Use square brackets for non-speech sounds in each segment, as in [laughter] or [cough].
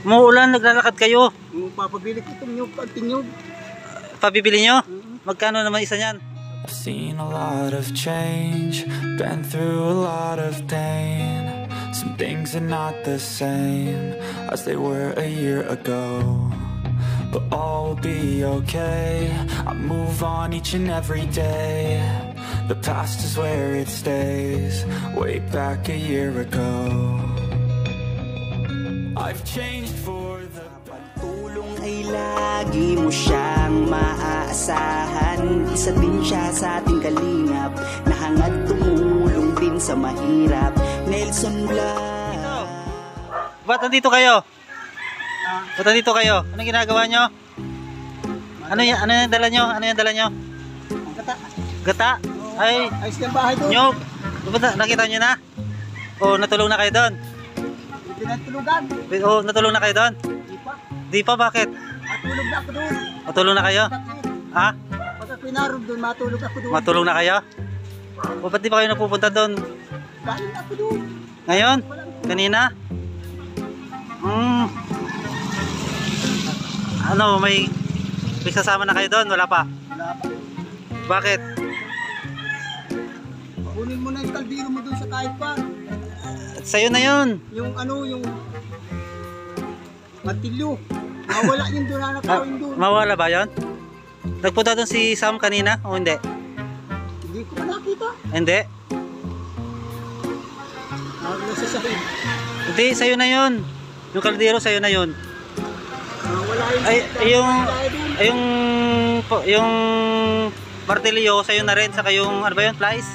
Umuulan, naglalakad kayo. Yung papabili ko itong nyug, ang. Pabibili nyo? Mm-hmm. Magkano naman isa niyan? I've seen a lot of change, been through a lot of pain. Some things are not the same as they were a year ago. But all will be okay. I move on each and every day. The past is where it stays, way back a year ago. I've changed for the Tulong ay lagi mo siyang maaasahan Isa din siya sa ating kalingap Nahangad tumulong din sa mahirap Nelson Blas Ba't nandito kayo? Ba't nandito kayo? Anong ginagawa nyo? Ano yan? Ano yung dala nyo? Ano yung dala nyo? Ang kata. Gata? Ay, Ayos na yung bahay doon. na- nakita nyo na? O, natulong na kayo doon? Pinatulugan. O, natulong na kayo doon? Di pa. Di pa, bakit? Matulog na ako doon. Matulong na kayo? Ha? Pagka pinarog doon, matulog ako doon. Matulong na kayo? O, ba't di pa kayo napupunta doon? Galing ako doon. Ngayon? Kanina? Hmm. Ano, may may kasama na kayo doon? Wala pa? wala pa. Bakit? Kunin mo na yung kaldero mo doon sa kahit pa. Sa'yo na yun. Yung ano, yung matilyo. Mawala yung doon na Ah, nakawin doon. mawala ba yun? Nagpunta doon si Sam kanina? O hindi? Hindi ko na nakita. Hindi? Nawala sa sakit. Hindi, sa'yo na yun. Yung kaldero sa'yo na yun. Nawala yung Ay, yung, ay, yung, yung martilyo sa'yo na rin. Saka yung, ano ba yun, flies?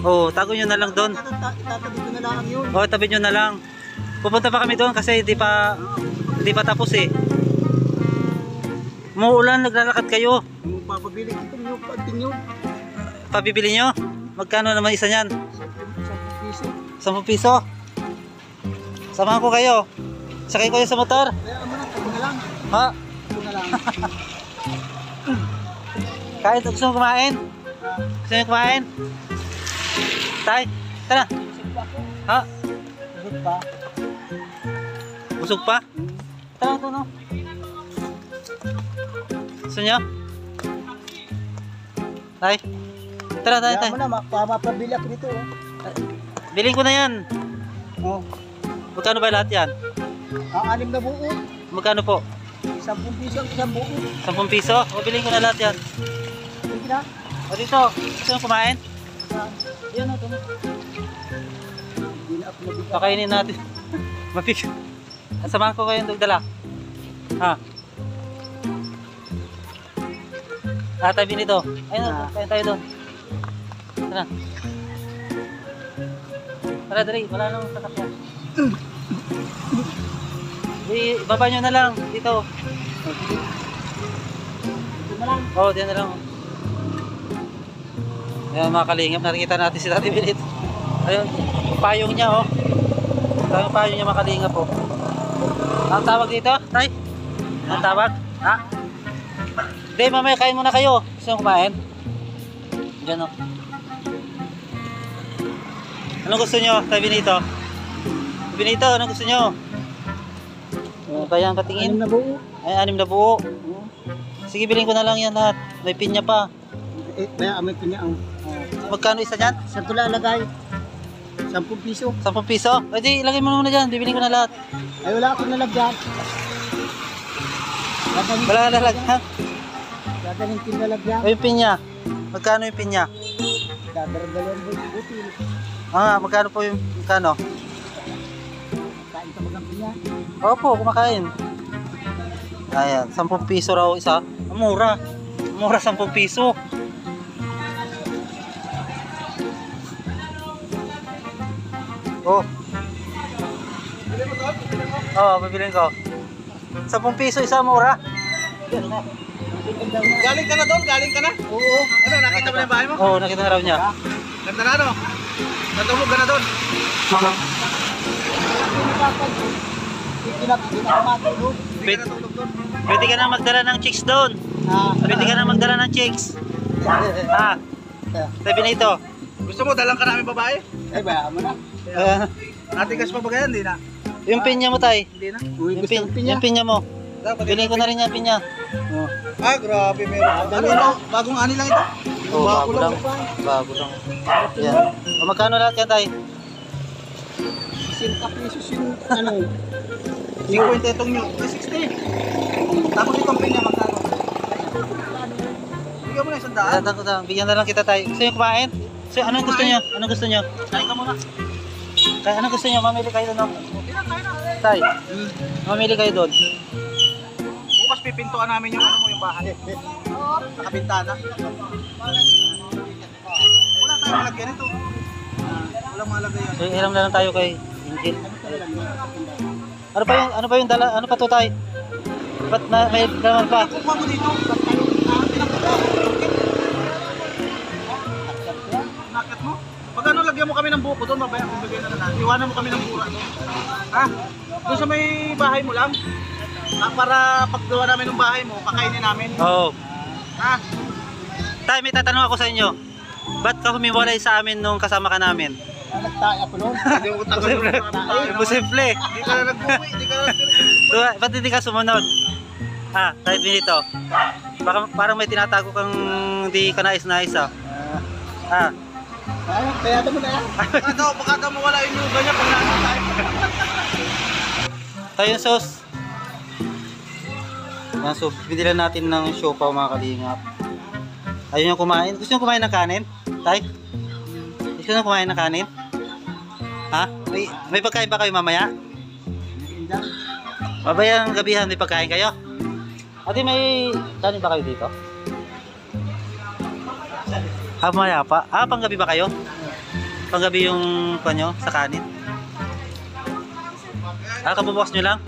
Oh, tago nyo na lang doon. Tata- Itatabi ko na lang yun. Oh, tabi nyo na lang. Pupunta pa kami doon kasi hindi pa hindi pa tapos eh. Umuulan, naglalakad kayo. Papabili ko ang tinyog. Pabibili nyo? Magkano naman isa niyan? 10 10 piso. piso. Samahan ko kayo. Sakay ko sa motor. Mo na, tabi na lang. Ha? Tabi na lang. [laughs] Kahit gusto mo kumain? Gusto nyo kumain? Tay, tara. Ha? Busog pa. Busog pa? Tara, ito no. Gusto nyo? Tay. Tara, tay, tay. Kaya mo na, ma- mapabili ako dito. Oh. Biling ko na yan. Oh. Magkano ba lahat yan? Ang anim na buo. Magkano po? 10 piso ang isang buo. 10 piso? O biling ko na lahat yan. Sige na. O dito, gusto nyo kumain? Yan o, ito. Hindi na ako nabigyan. Pakainin natin. [laughs] Mapig. Samahan ko kayong dala. Ha? Ah, tabi nito. Ayun, Ah. kain tayo doon. Tara. Tara, dali. Wala nang sasakyan. Di, baba nyo na lang. Dito. Ito na lang. Oo, oh, diyan na lang. Ayan mga kalingap, nakikita natin si Tati Bilit. Ayun, payong niya oh. Yung payong niya mga kalingap oh. Ang tawag dito, Tay? Ang tawag? Ha? Hindi, mamaya kain muna kayo. Gusto kumain? Diyan oh. Anong gusto nyo, Tay Benito? Benito, anong gusto nyo? Ano ba yan Anim katingin? na buo. Ay, anim na buo. Sige, bilhin ko na lang yan lahat. May pinya pa. Eh, kaya amoy ko niya ang Magkano isa dyan? Saan ko lalagay? 10 piso. 10 piso? Di, ilagay mo muna dyan. Bibili ko na lahat. Ay, wala akong nalagyan. Dadalhin, Wala na lang. Ha? dadalhin ko nalagyan. O yung pinya. Magkano yung pinya? Dadalhin yung buti. Ah, magkano po yung, magkano? Kain ka magang pinya. Opo, kumakain. Ayan, 10 piso raw isa. Ang mura. Ang Mura 10 piso. Oh. Oo, oh, bibilin ko. 10 piso isa mura. Galing ka na doon? Galing ka na? Oo. Ano, nakita mo na yung bahay mo? Oo, oh, nakita na raw niya. Ganda na ano? Natulog ka na doon? Hindi Pwede, ka pwede na magdala ng chicks doon. Ah, Pwede ka na magdala ng chicks. Ha? [laughs] Sabi na ito. Gusto mo, dalang ka namin babae? Ay, bayaan mo na. Uh, Natigas pa ba ganyan? Hindi na. Yung pinya mo, tay. Hindi na. Uy, Yung, pin, pinya. yung pinya mo. Bilhin ko na rin yung pinya. Oh. Ah, grabe meron. Ano ito? Bagong ani lang ito. Oo, bago lang. pa. Bago lang. Yan. O, magkano lahat yan, tay? Sinta pesos yung ano. 50 itong nyo. 60. Tapos itong pinya magkano? Bigyan mo na isang daan. Bigyan na lang kita, tay. Gusto nyo kumain? So, anong gusto nyo? Anong gusto nyo? Kain ka muna. Tay, anong gusto nyo? Mamili kayo doon. Tay, mamili kayo doon. Bukas pipintuan namin yung ano mo yung bahay. Nakabintana. Wala tayong malagyan ito. Walang malagay yan. Eh, hiram na lang tayo kay Angel. Ano pa yung ano pa yung dala? Ano pa to tay? Ba't na may naman pa? Kukuha mo dito. Lagyan mo kami ng buko doon, mabaya kung bigay na na lang. Iwanan mo kami ng bura doon. Ha? Doon sa may bahay mo lang. Ah, para paggawa namin ng bahay mo, kakainin namin. Oo. Ha? Tay, may tatanong ako sa inyo. Ba't ka humiwalay sa amin nung kasama ka namin? Nagtaya ko noon. Hindi mo tagal mo. Imposible. Hindi ka na nag-uwi, hindi ka na Diba, ba't hindi ka sumunod? Ha, tayo pinito. Baka parang may tinatago kang di ka nais-nais ah. Ha, Ay, kaya mo na yan. Baka daw, baka daw mawala yung luga niya pag nasa tayo. tayo [laughs] yung sauce. Yan, so binilan natin ng siopaw mga kalingap. Ayaw nyo kumain? Gusto nyo kumain ng kanin? Tay? Gusto nyo kumain ng kanin? Ha? May, may pagkain ba kayo mamaya? Mabayang gabihan may pagkain kayo? Ate may kanin ba kayo dito? Ah, mamaya pa. Ah, panggabi ba kayo? Panggabi yung kanyo sa kanin? Ah, kabubukas nyo lang?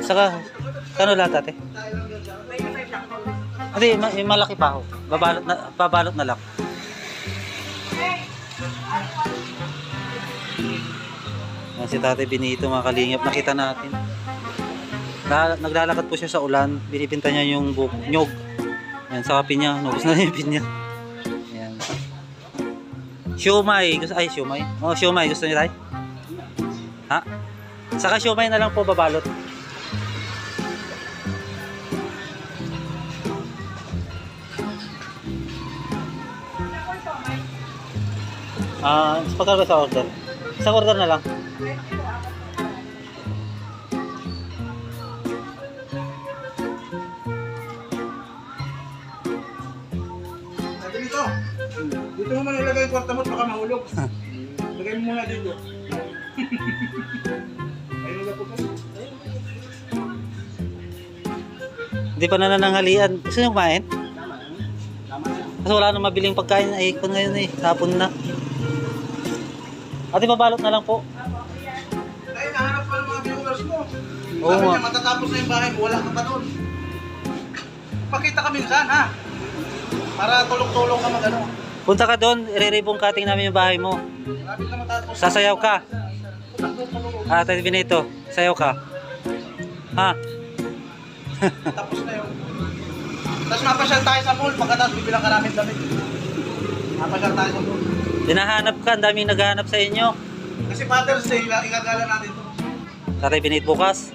Saka, kano lahat ate? Hindi, malaki pa ako. Babalot na, babalot na lang. Yan si Tate Benito mga kalingap, nakita natin. Na, naglalakad po siya sa ulan, binibinta niya yung buk nyog. Yan, sa pinya, nubos na yung pinya. Yan. Siomay, gusto, ay siomay. Oh, siomay, gusto niyo tayo? Ha? Saka siomay na lang po babalot. Ah, uh, pagkano ba sa order? Isang order na lang. Lagay mo muna dito. [laughs] Ayun na po po. Hindi pa nanananghalian. Gusto niyo kumain? Kasi wala nang mabiling pagkain. Ay, kung ngayon eh. Hapon na. Ate, babalot na lang po. Ay, nahanap pa ng mga viewers mo. Oo Sabi nga. niya, matatapos na yung bahay mo, wala ka pa doon. Pakita ka minsan, ha? Para tulong-tulong ka mag ano. Punta ka doon. Iriribong cutting namin yung bahay mo. Sasayaw ka. Ah, Ate Benito. Sayaw ka. Ha? Tapos na yun. Tapos mapasyal tayo sa mall, pagkatapos bibilang ka namin damit. Mapasyal tayo sa mall. Dinahanap ka. Ang daming naghahanap sa inyo. Kasi Father's Day, igagala natin to. Tatay Benito bukas.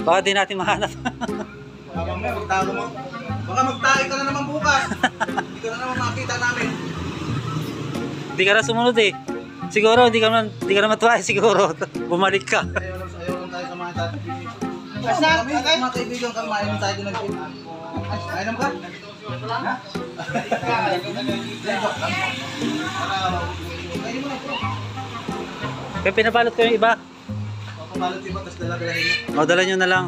Baka di natin mahanap. Baka mamaya magtago mo. Baka magtago ka na naman bukas. Hindi ka na naman makita namin. Hindi ka na sumunod eh. Siguro, hindi ka naman, hindi ka naman tuwa eh, siguro. Bumalik ka. Ayaw lang, ayaw lang tayo sa mga tatay. Basta, kami, mga kaibigan kami, mainom tayo din ng gym. Ay, mainom ka? Ha? Lang. Kayo na. Kaya pinabalot ko yung iba. Papabalot iba, tapos dala-dalahin mo. O, dala nyo na lang.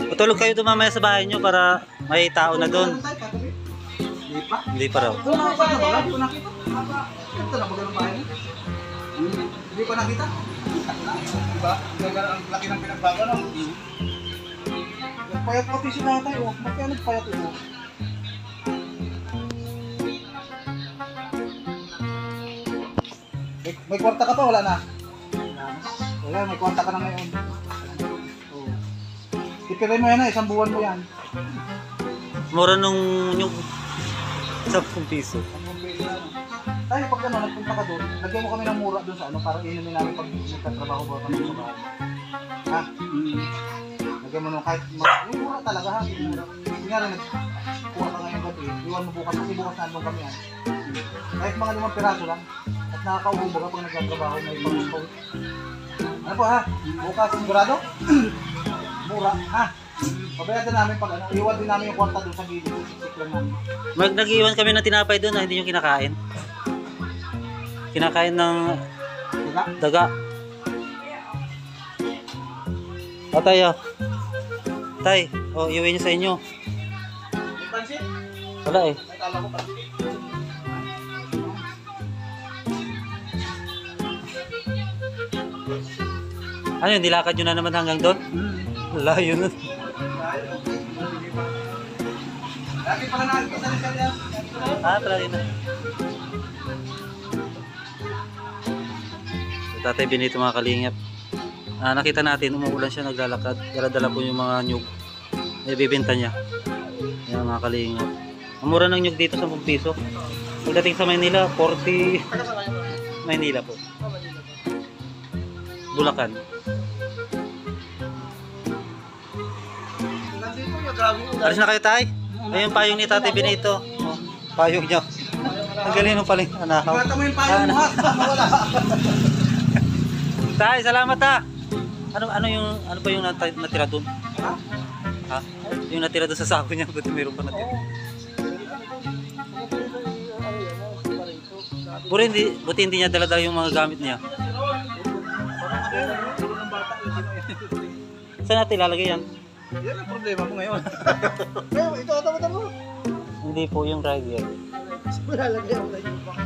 Matulog kayo doon mamaya sa bahay nyo para may tao na doon. Hindi pa. Hindi pa raw. Hindi pa nakita. Diba? Ang laki ng pinagbago, no? Nagpayat pati si tatay, oh. Bakit ano nagpayat ito? May, may kwarta ka pa, wala na? Wala, may kwarta ka na ngayon. Oh. Tipirin mo yan na, isang buwan mo yan. Mura nung yung 10 piso. Na? Tayo pag ano, nagpunta ka doon, lagyan mo kami ng mura doon sa ano, para inumin namin pag nagtatrabaho ba kami sa bahay. Ha? Lagyan mo nung kahit, ma- yung mura talaga ha, yung mura. Kunyari, nagkuha ka ngayong gabi, iwan mo bukas, kasi bukas nandun kami ha. Kahit mga limang piraso lang, at nakakaubo ka pag nagtatrabaho may pang Ano po ha? Bukas, sigurado? [clears throat] mura, ha? Pabayatan namin pag ano, iwan din namin yung kwarta doon sa gilid, sisik lang namin. Mag nag-iwan kami ng tinapay doon na hindi nyo kinakain. Kinakain ng Diba? daga. O tayo. Tay, o iuwi nyo sa inyo. May pansit? Wala eh. May kala ko pansit. Ano yun, nilakad nyo na naman hanggang doon? Layo nun. Lagi pala nakikita ni Sir yan. Ah, talaga na. Tatay Benito mga kalingap. Ah, nakita natin, umuulan siya, naglalakad. Dala-dala po yung mga nyug na ibibenta niya. Yan mga kalingap. Ang mura ng nyug dito sa piso. Pagdating sa Maynila, 40 Taga sa kayo. Maynila po. Bulacan. Alis na kayo tay? Ayun payong ni Tatay Benito. Oh, payong niyo. Ang galing ng paling anakaw. Bata mo yung payong mo ha. [laughs] Tay, salamat ha. Ano ano yung ano ba yung nat- natira doon? Ha? Ha? Yung natira doon sa sako niya, buti meron pa natira. Buti hindi, buti hindi niya dala-dala yung mga gamit niya. Saan natin ilalagay yan? Yan ang problema mo ngayon. [laughs] Pero ito, ito, ito, ito. Hindi po yung driver. Lalagay mo na yung box.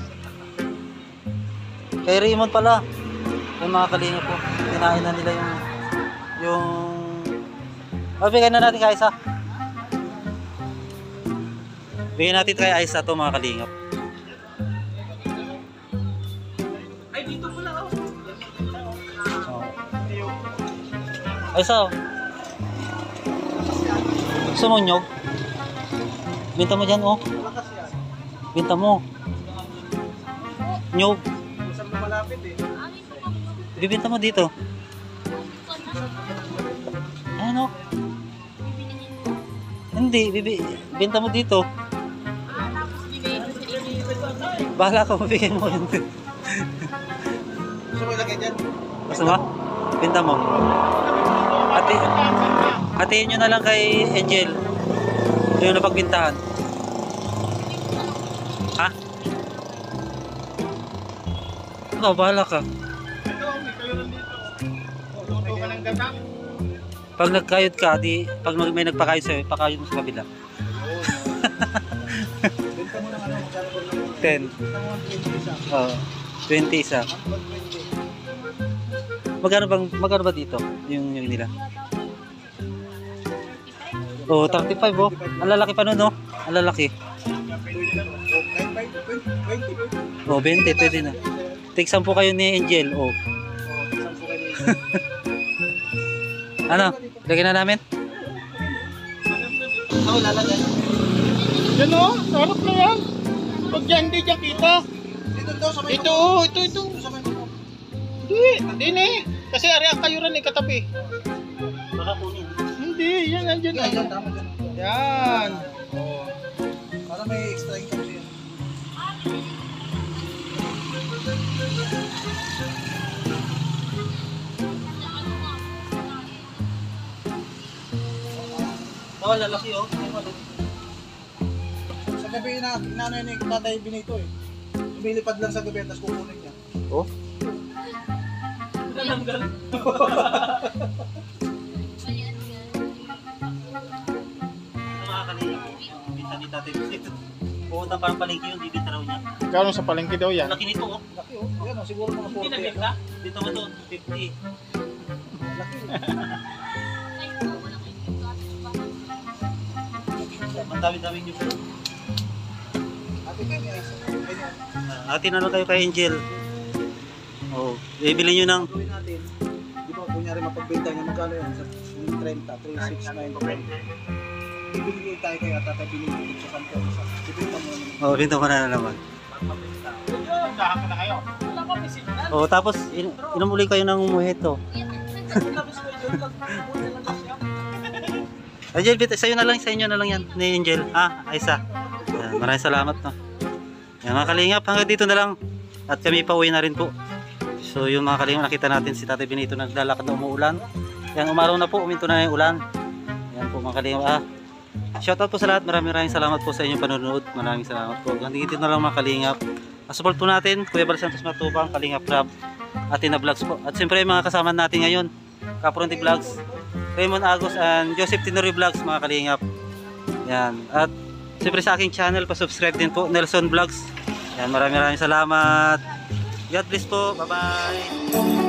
Kay Raymond pala. Yung mga kalinga po. Kinain na nila yung yung Oh, bigyan na natin kay Aisa. Bigyan natin kay Aisa to mga kalingap. Ay, dito pala oh. Oh. Aisa. oh. Gusto mo nyog? Binta mo dyan, oh. Binta mo. Nyog. Saan mo malapit eh. Ibibinta mo dito. Ano? Hindi, bibi, binta mo dito. Bahala ka, mabigay mo yun. Gusto mo ilagay dyan? Gusto mo? Binta mo. Ati, hatiin nyo na lang kay Angel. Yung napagbintahan. Ha? Ikaw, bahala ka. Pag nagkayod ka, di, pag may nagpakayod sa'yo, pakayod mo sa kabila. Benta mo ng ano, magkano ba ng 10. Benta mo ng 20 isa. Oo. 20 isa. 120. Magkano bang magkano ba dito yung yung nila? Oh, 35 oh. Ang lalaki pa nun, no? Ang lalaki. Oh, kahit by 20, 20. Oh, 20 pwede na. Take 10 kayo ni Angel. Oh. Oh, [laughs] kayo. Ano? Lagyan na namin? Ako lalagay. Yan o, sarap na yan. Pag yan, hindi dyan kita. Dito daw sa may Ito, oh, ito, ito. Hindi, hindi na eh. Kasi ari ang kayuran eh, katabi. Baka kunin. Hindi, yan, andyan Yan, tama dyan. Yan. Oh. Para may extra income siya. Oh, lalaki oh. Sa gabi na, inanay ni tatay Benito eh. Lumilipad lang sa gabi, tapos kukunin niya. Oh. Nakakalinga [laughs] Pumunta parang palengke yun, bibinta raw niya. Gano'n sa palengke daw yan. Laki nito oh. Laki oh. Yan oh, siguro mga 40. Dito mo to, 50. Laki. Ang dami-dami niyo po. Ate kayo Aisa. Ay, ni Ate. Ah, na lang kayo kay Angel. Oh, bibili niyo ng. Di ba, kunyari mapagbenta niya, magkano yan? Sa 30, 369, Bibili tayo kay tatay Benito sa Santo. Ibenta mo naman. Oh, binta mo na naman. Ka na kayo. O tapos in inom uli kayo ng mojito. Angel, [laughs] sa'yo na lang, sa inyo na lang yan, ni Angel. Ah, Aisa. Yan, maraming salamat no. Yan mga kalingap, hanggang dito na lang. At kami pa uwi na rin po. So yung mga kalingap, nakita natin si Tatay Benito naglalakad na umuulan. Yan, umaraw na po, uminto na yung ulan. Yan po mga kalingap. Ah, shoutout po sa lahat. Maraming maraming salamat po sa inyong panonood. Maraming salamat po. Hanggang dito na lang mga kalingap. Support po natin, Kuya Bal Santos Matubang, Kalingap Rab, Atina Vlogs po. At siyempre mga kasama natin ngayon, Kapronti Vlogs, Raymond Agos and Joseph Tinori Vlogs mga kalingap. Yan. At siyempre sa aking channel, pa-subscribe din po, Nelson Vlogs. Yan, maraming maraming salamat. God bless po. Bye-bye.